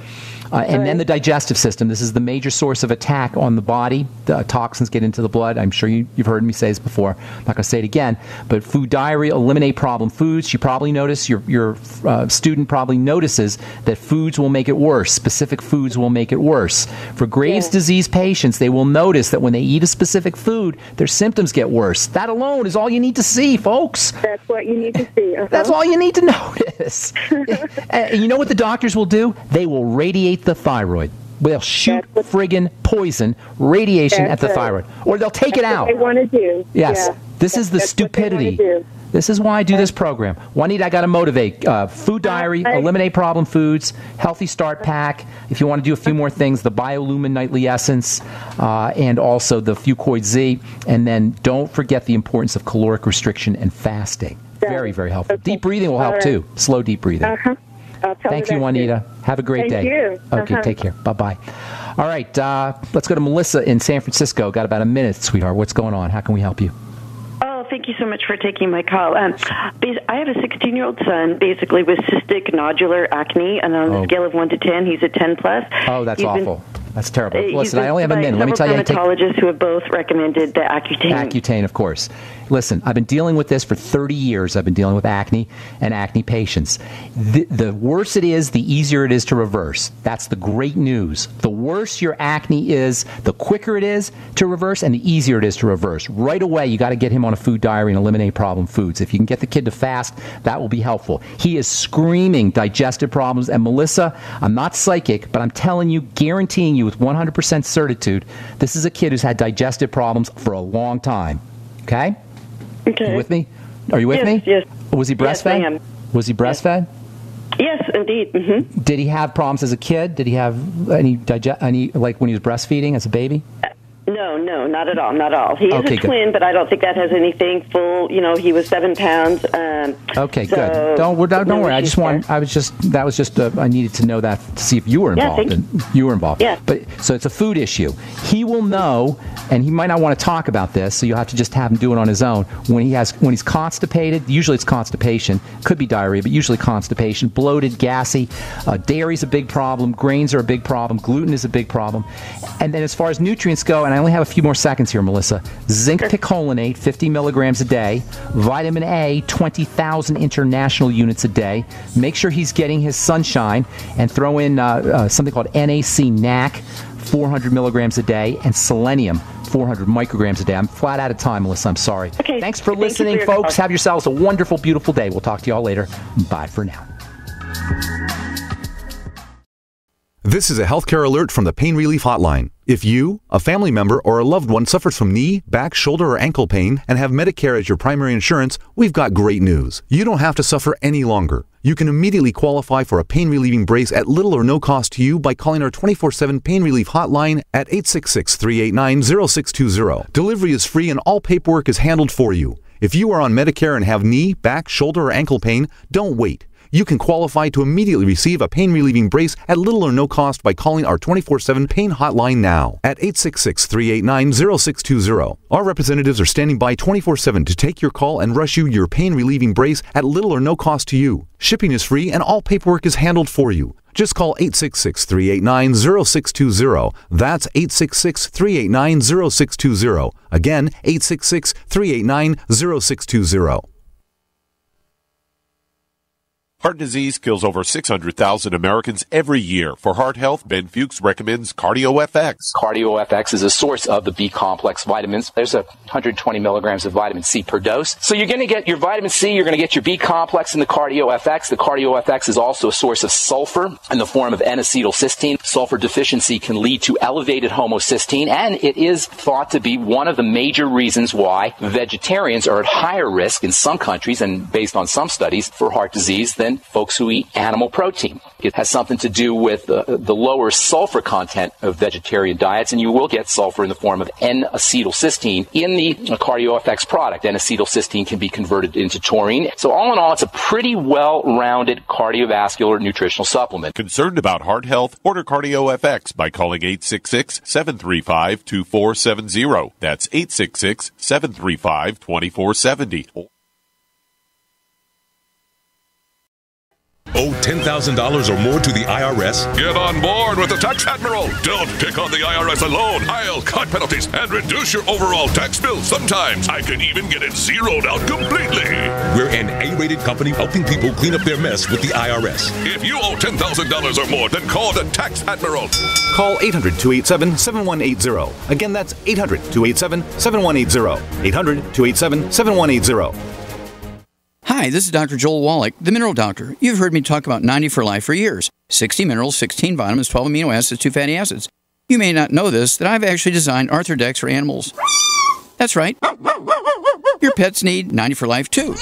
S2: Uh, and right. then the digestive system. This is the major source of attack on the body. The toxins get into the blood. I'm sure you, have heard me say this before. I'm not going to say it again. But food diarrhea, eliminate problem foods. You probably notice, your, your uh, student probably notices that foods will make it worse. Specific foods will make it worse. For Graves' yeah. disease patients, they will notice that when they eat a specific food, their symptoms get worse. That alone is all you need to see, folks.
S14: That's what you need to see. Uh-huh.
S2: That's all you need to notice. and you know what the doctors will do? They will radiate the thyroid. They'll shoot friggin' poison, radiation at the right. thyroid, or they'll take
S14: That's
S2: it out.
S14: they want to do.
S2: Yes, yeah. this is the stupidity. This is why I do this program. Juanita, I got to motivate. Uh, food diary, I, eliminate problem foods, healthy start pack. If you want to do a few more things, the Biolumin Nightly Essence, uh, and also the Fucoid Z. And then don't forget the importance of caloric restriction and fasting. Very, very helpful. Deep breathing will help too. Slow deep breathing.
S14: Uh-huh.
S2: Thank you, Juanita. Too. Have a great
S14: Thank
S2: day.
S14: You.
S2: Okay,
S14: uh-huh.
S2: take care. Bye bye. All right, uh, let's go to Melissa in San Francisco. Got about a minute, sweetheart. What's going on? How can we help you?
S15: Oh, thank you so much for taking my call. Um, I have a 16 year old son, basically with cystic nodular acne, and on oh. a scale of 1 to 10, he's a 10 plus.
S2: Oh, that's
S15: he's
S2: awful.
S15: Been,
S2: that's terrible. Uh, Listen, I only have a minute. Let me tell you.
S15: Dermatologists who have both recommended the Accutane.
S2: Accutane, of course. Listen, I've been dealing with this for 30 years. I've been dealing with acne and acne patients. The, the worse it is, the easier it is to reverse. That's the great news. The worse your acne is, the quicker it is to reverse, and the easier it is to reverse. Right away, you got to get him on a food diary and eliminate problem foods. If you can get the kid to fast, that will be helpful. He is screaming digestive problems. And Melissa, I'm not psychic, but I'm telling you, guaranteeing you with 100% certitude, this is a kid who's had digestive problems for a long time. Okay?
S15: Okay.
S2: You with me? Are you with
S15: yes,
S2: me?
S15: Yes.
S2: Was he breastfed?
S15: Yes, I am.
S2: Was he breastfed?
S15: Yes, indeed. Mm-hmm.
S2: Did he have problems as a kid? Did he have any digest any like when he was breastfeeding as a baby?
S15: No, no, not at all, not at all. He is
S2: okay,
S15: a twin,
S2: good.
S15: but I don't think that has anything full. You know, he was seven pounds. Um,
S2: okay,
S15: so
S2: good. Don't don't, don't worry. I just want. I was just that was just. Uh, I needed to know that to see if you were involved.
S15: Yeah,
S2: and you were involved.
S15: Yeah.
S2: But so it's a food issue. He will know, and he might not want to talk about this. So you'll have to just have him do it on his own. When he has when he's constipated, usually it's constipation. Could be diarrhea, but usually constipation. Bloated, gassy. Uh, dairy's a big problem. Grains are a big problem. Gluten is a big problem. And then as far as nutrients go, and I only have a few more seconds here, Melissa. Zinc picolinate, 50 milligrams a day. Vitamin A, 20,000 international units a day. Make sure he's getting his sunshine and throw in uh, uh, something called NAC NAC, 400 milligrams a day, and selenium. 400 micrograms a day. I'm flat out of time, Melissa. I'm sorry.
S15: Okay.
S2: Thanks for
S15: Thank
S2: listening,
S15: for
S2: folks. Have yourselves a wonderful, beautiful day. We'll talk to you all later. Bye for now.
S16: This is a healthcare alert from the Pain Relief Hotline. If you, a family member, or a loved one suffers from knee, back, shoulder, or ankle pain and have Medicare as your primary insurance, we've got great news. You don't have to suffer any longer. You can immediately qualify for a pain relieving brace at little or no cost to you by calling our 24 7 pain relief hotline at 866 389 0620. Delivery is free and all paperwork is handled for you. If you are on Medicare and have knee, back, shoulder, or ankle pain, don't wait. You can qualify to immediately receive a pain relieving brace at little or no cost by calling our 24 7 pain hotline now at 866 389 0620. Our representatives are standing by 24 7 to take your call and rush you your pain relieving brace at little or no cost to you. Shipping is free and all paperwork is handled for you. Just call 866 389 0620. That's 866 389 0620. Again, 866 389 0620.
S17: Heart disease kills over 600,000 Americans every year. For heart health, Ben Fuchs recommends CardioFX.
S2: CardioFX is a source of the B complex vitamins. There's a 120 milligrams of vitamin C per dose. So you're going to get your vitamin C, you're going to get your B complex in the Cardio CardioFX. The Cardio CardioFX is also a source of sulfur in the form of N-acetylcysteine. Sulfur deficiency can lead to elevated homocysteine, and it is thought to be one of the major reasons why vegetarians are at higher risk in some countries and based on some studies for heart disease than folks who eat animal protein. It has something to do with uh, the lower sulfur content of vegetarian diets, and you will get sulfur in the form of N-acetylcysteine in the CardioFX product. N-acetylcysteine can be converted into taurine. So all in all, it's a pretty well-rounded cardiovascular nutritional supplement.
S17: Concerned about heart health? Order CardioFX by calling 866-735-2470. That's 866-735-2470.
S18: Owe $10,000 or more to the IRS?
S19: Get on board with the Tax Admiral. Don't pick on the IRS alone. I'll cut penalties and reduce your overall tax bill. Sometimes I can even get it zeroed out completely.
S18: We're an A rated company helping people clean up their mess with the IRS.
S19: If you owe $10,000 or more, then call the Tax Admiral.
S16: Call 800 287 7180. Again, that's 800 287 7180. 800 287 7180.
S4: Hi, this is Dr. Joel Wallach, the Mineral Doctor. You've heard me talk about 90 for life for years 60 minerals, 16 vitamins, 12 amino acids, 2 fatty acids. You may not know this, that I've actually designed Arthrodex for animals. That's right. Your pets need 90 for life too.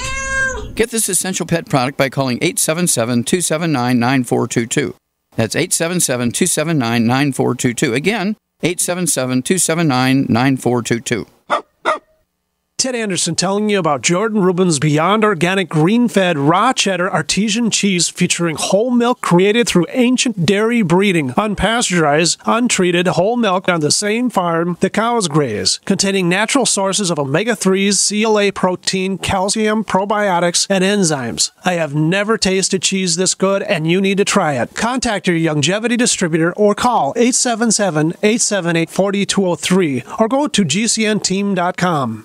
S4: Get this essential pet product by calling 877 279 9422. That's 877 279 9422. Again, 877 279 9422.
S20: Ted Anderson telling you about Jordan Rubin's Beyond Organic Green Fed Raw Cheddar Artesian Cheese featuring whole milk created through ancient dairy breeding, unpasteurized, untreated whole milk on the same farm the cows graze, containing natural sources of omega 3s, CLA protein, calcium, probiotics, and enzymes. I have never tasted cheese this good, and you need to try it. Contact your Youngevity distributor or call 877 878 4203 or go to gcnteam.com.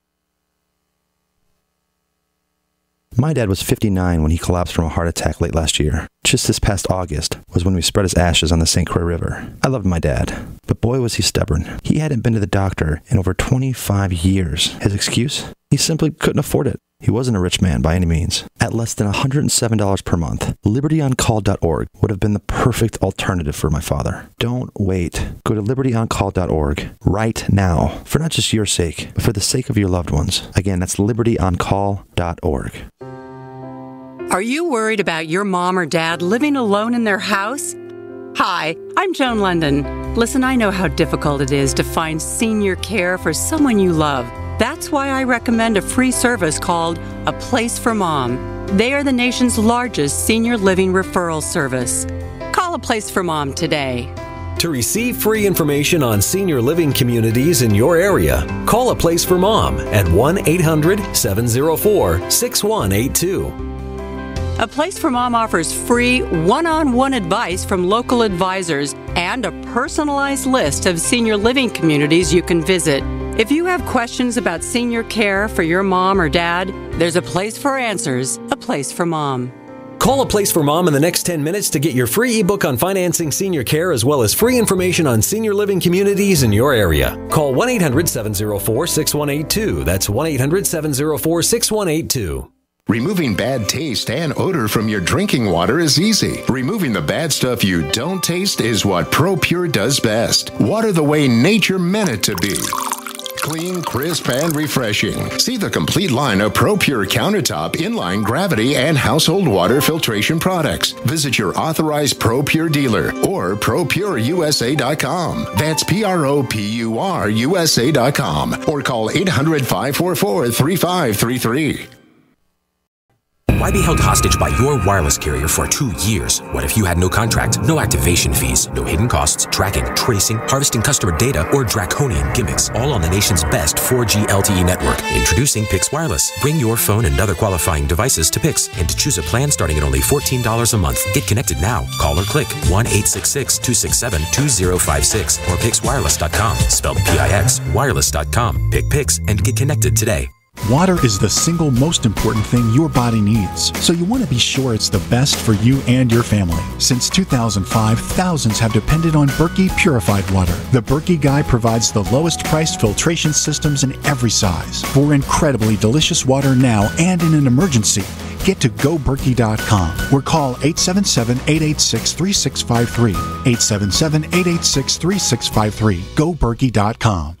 S3: My dad was 59 when he collapsed from a heart attack late last year. Just this past August was when we spread his ashes on the St. Croix River. I loved my dad, but boy was he stubborn. He hadn't been to the doctor in over 25 years. His excuse? He simply couldn't afford it. He wasn't a rich man by any means. At less than $107 per month, libertyoncall.org would have been the perfect alternative for my father. Don't wait. Go to libertyoncall.org right now for not just your sake, but for the sake of your loved ones. Again, that's libertyoncall.org.
S21: Are you worried about your mom or dad living alone in their house? Hi, I'm Joan London. Listen, I know how difficult it is to find senior care for someone you love. That's why I recommend a free service called A Place for Mom. They are the nation's largest senior living referral service. Call A Place for Mom today.
S22: To receive free information on senior living communities in your area, call A Place for Mom at 1 800 704 6182.
S21: A Place for Mom offers free one on one advice from local advisors and a personalized list of senior living communities you can visit. If you have questions about senior care for your mom or dad, there's a place for answers, a place for mom.
S22: Call a place for mom in the next 10 minutes to get your free ebook on financing senior care as well as free information on senior living communities in your area. Call 1 800 704 6182. That's 1 800 704 6182.
S23: Removing bad taste and odor from your drinking water is easy. Removing the bad stuff you don't taste is what ProPure does best. Water the way nature meant it to be. Clean, crisp, and refreshing. See the complete line of ProPure countertop, inline gravity, and household water filtration products. Visit your authorized ProPure dealer or ProPureUSA.com. That's P R O P U R USA.com or call 800 544 3533.
S10: Why be held hostage by your wireless carrier for two years? What if you had no contract, no activation fees, no hidden costs, tracking, tracing, harvesting customer data, or draconian gimmicks, all on the nation's best 4G LTE network? Introducing Pix Wireless. Bring your phone and other qualifying devices to Pix and to choose a plan starting at only $14 a month. Get connected now. Call or click 1 866 267 2056 or PixWireless.com. Spelled P I X, wireless.com. Pick Pix and get connected today.
S24: Water is the single most important thing your body needs, so you want to be sure it's the best for you and your family. Since 2005, thousands have depended on Berkey purified water. The Berkey Guy provides the lowest priced filtration systems in every size. For incredibly delicious water now and in an emergency, get to goberkey.com or call 877 886 3653. 877 886 3653. Goberkey.com.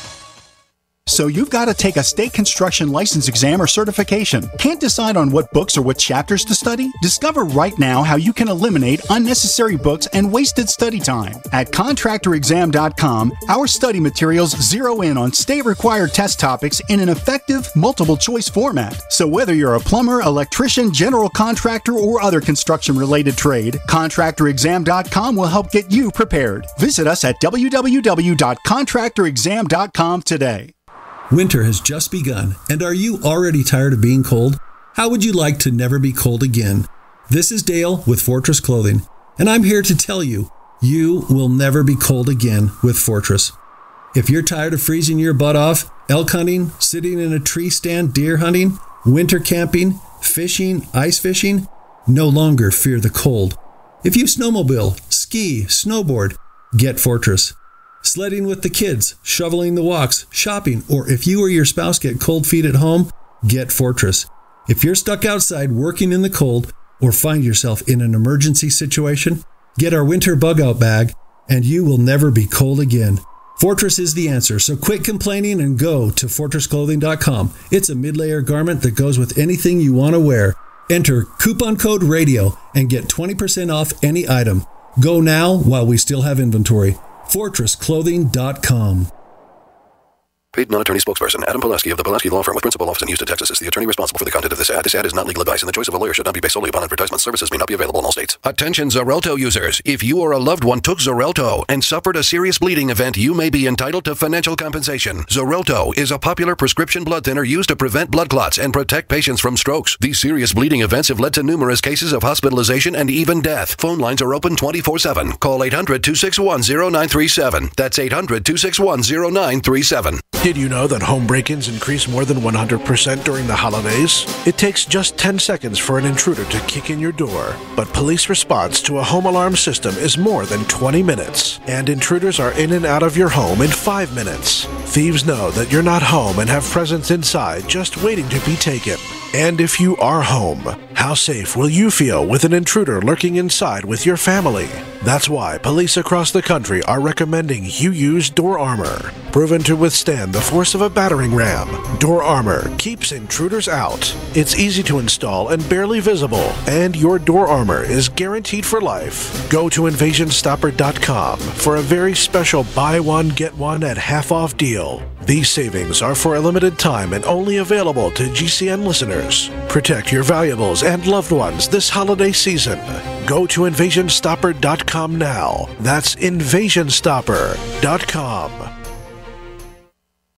S24: So you've got to take a state construction license exam or certification. Can't decide on what books or what chapters to study? Discover right now how you can eliminate unnecessary books and wasted study time. At contractorexam.com, our study materials zero in on state required test topics in an effective multiple choice format. So whether you're a plumber, electrician, general contractor, or other construction related trade, contractorexam.com will help get you prepared. Visit us at www.contractorexam.com today.
S22: Winter has just begun, and are you already tired of being cold? How would you like to never be cold again? This is Dale with Fortress Clothing, and I'm here to tell you you will never be cold again with Fortress. If you're tired of freezing your butt off, elk hunting, sitting in a tree stand, deer hunting, winter camping, fishing, ice fishing, no longer fear the cold. If you snowmobile, ski, snowboard, get Fortress sledding with the kids, shoveling the walks, shopping, or if you or your spouse get cold feet at home, get Fortress. If you're stuck outside working in the cold or find yourself in an emergency situation, get our winter bug out bag and you will never be cold again. Fortress is the answer, so quit complaining and go to fortressclothing.com. It's a mid layer garment that goes with anything you want to wear. Enter coupon code RADIO and get 20% off any item. Go now while we still have inventory fortressclothing.com.
S25: Paid non-attorney spokesperson Adam Pulaski of the Pulaski Law Firm with principal office in Houston, Texas is the attorney responsible for the content of this ad. This ad is not legal advice, and the choice of a lawyer should not be based solely upon advertisement. Services may not be available in all states.
S23: Attention Xarelto users. If you or a loved one took Xarelto and suffered a serious bleeding event, you may be entitled to financial compensation. Xarelto is a popular prescription blood thinner used to prevent blood clots and protect patients from strokes. These serious bleeding events have led to numerous cases of hospitalization and even death. Phone lines are open 24-7. Call 800-261-0937. That's 800-261-0937.
S26: Did you know that home break-ins increase more than 100% during the holidays? It takes just 10 seconds for an intruder to kick in your door, but police response to a home alarm system is more than 20 minutes, and intruders are in and out of your home in 5 minutes. Thieves know that you're not home and have presents inside just waiting to be taken. And if you are home, how safe will you feel with an intruder lurking inside with your family? That's why police across the country are recommending you use Door Armor. Proven to withstand the force of a battering ram, Door Armor keeps intruders out. It's easy to install and barely visible, and your door armor is guaranteed for life. Go to invasionstopper.com for a very special buy one, get one at half off deal. These savings are for a limited time and only available to GCN listeners. Protect your valuables and loved ones this holiday season. Go to invasionstopper.com now. That's invasionstopper.com.